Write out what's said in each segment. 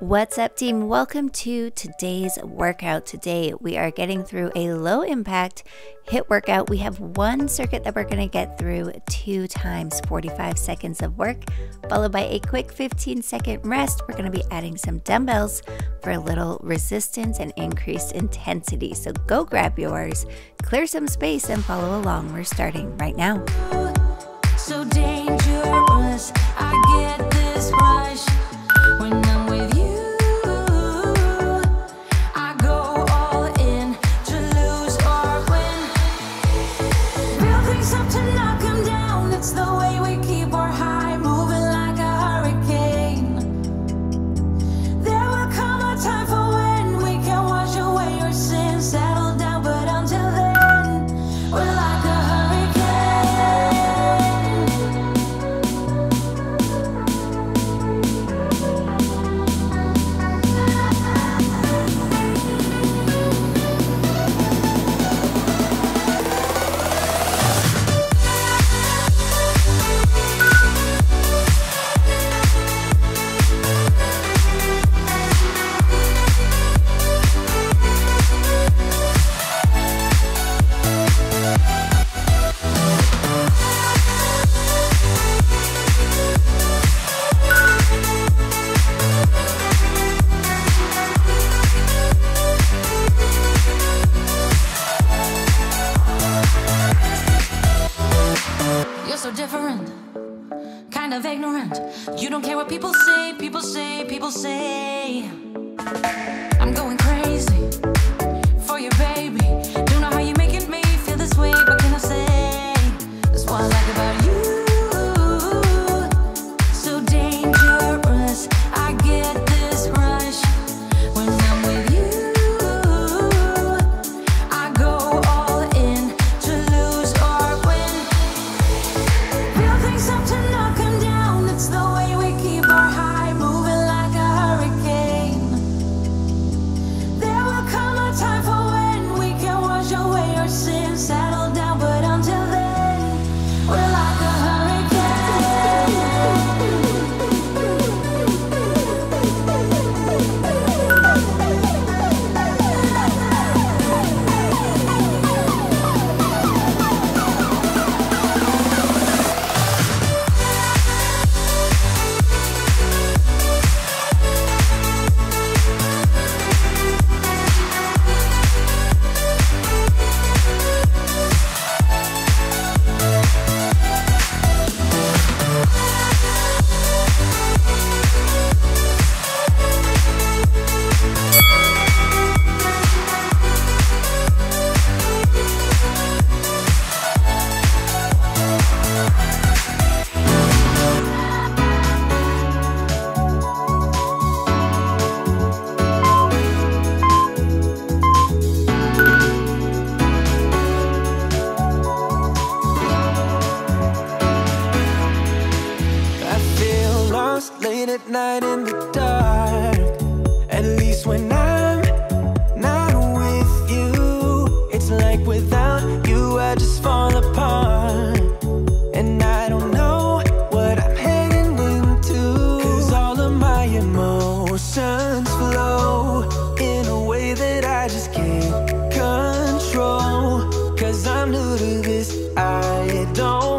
What's up, team? Welcome to today's workout. Today, we are getting through a low impact HIIT workout. We have one circuit that we're going to get through two times 45 seconds of work, followed by a quick 15 second rest. We're going to be adding some dumbbells for a little resistance and increased intensity. So go grab yours, clear some space, and follow along. We're starting right now. So dangerous, can't control. Cause I'm new to this, I don't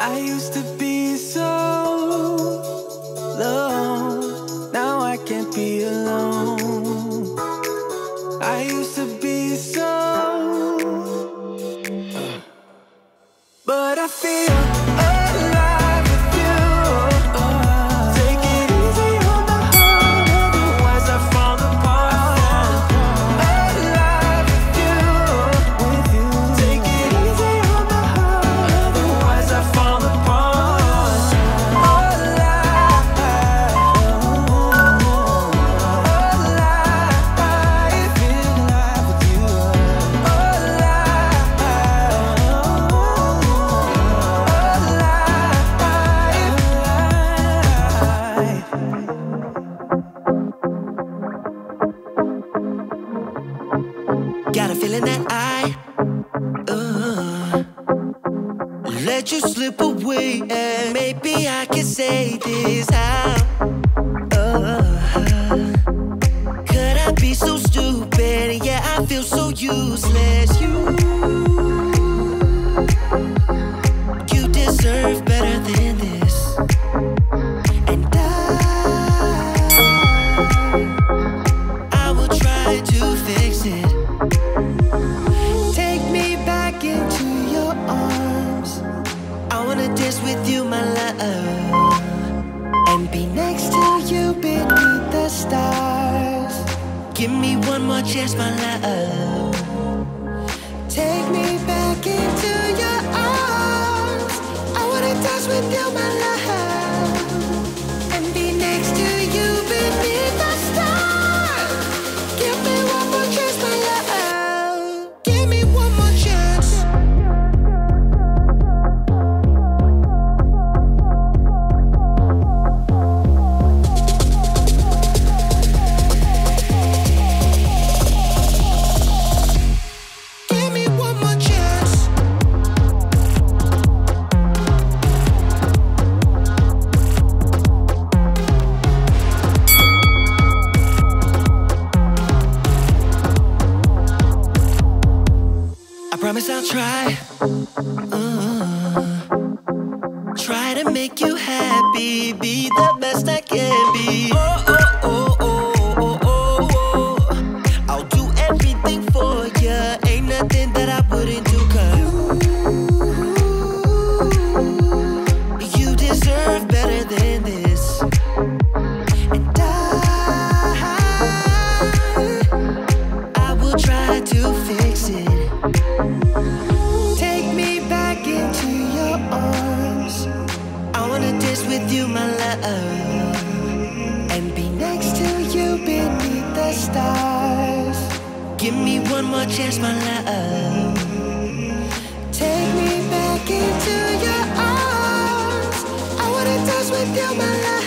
I used to let you slip away. And maybe I can say this out. Uh, could I be so stupid? Yeah, I feel so useless. to fix it. Take me back into your arms. I wanna dance with you, my love, and be next to you beneath the stars. Give me one more chance, my love. Take me back into your arms. I wanna dance with you, my love.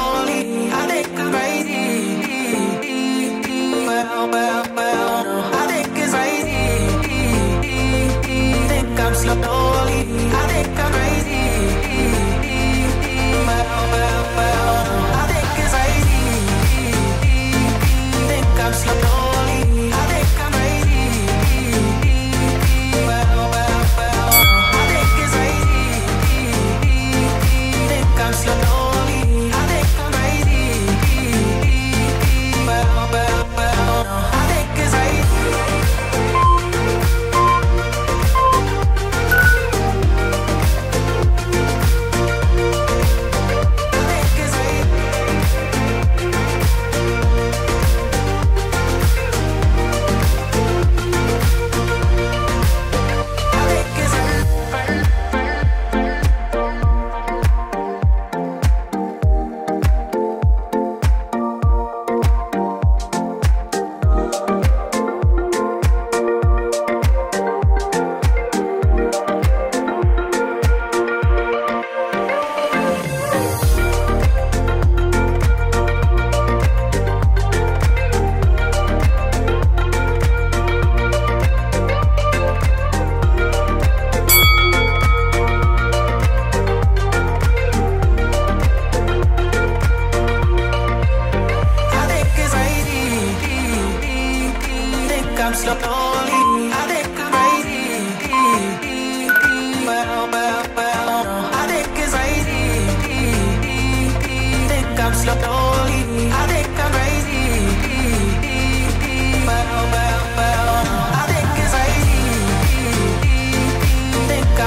lonely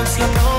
once like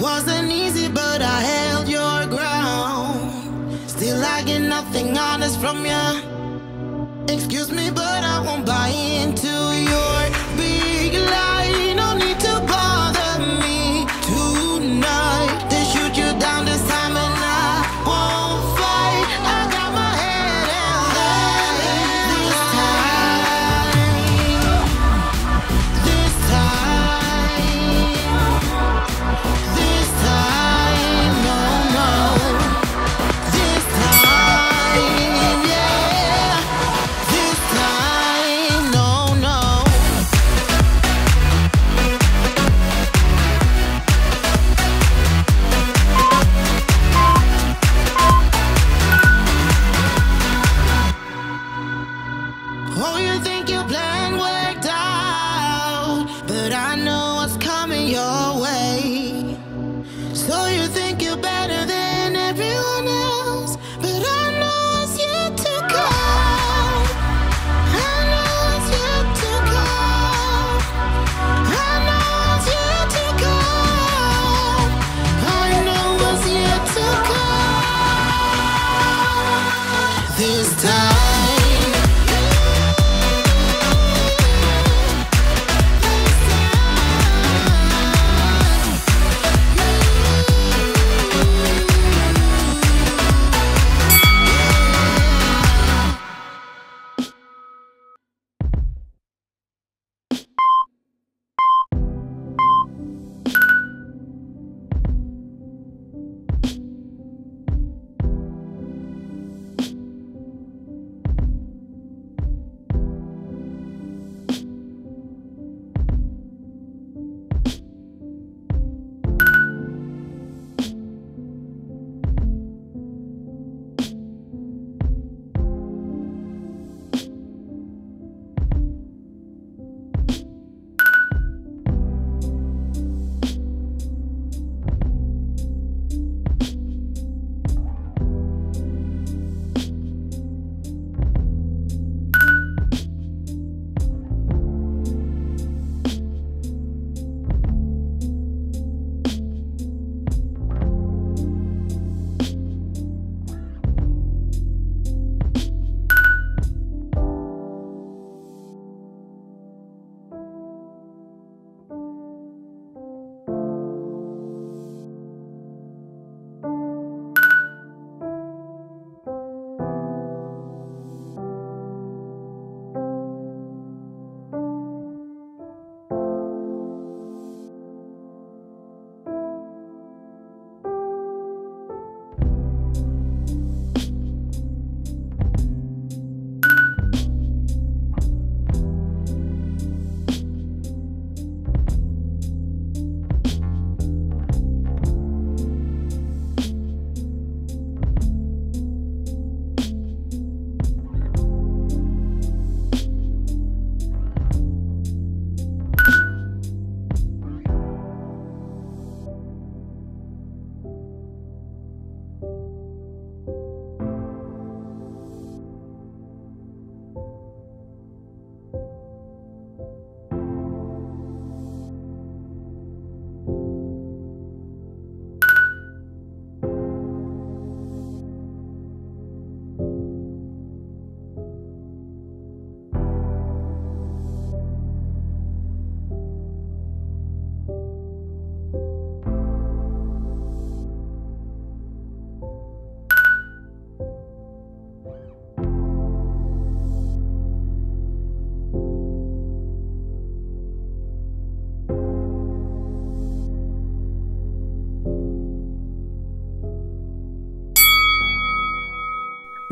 Wasn't easy, but I held your ground. Still, I get nothing honest from you. Excuse me, but I won't buy into. I know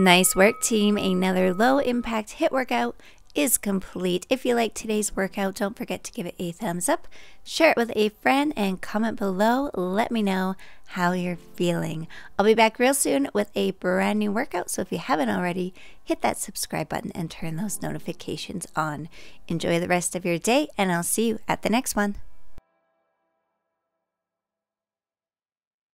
Nice work, team. Another low impact HIIT workout is complete. If you like today's workout, don't forget to give it a thumbs up, share it with a friend, and comment below. Let me know how you're feeling. I'll be back real soon with a brand new workout. So if you haven't already, hit that subscribe button and turn those notifications on. Enjoy the rest of your day, and I'll see you at the next one.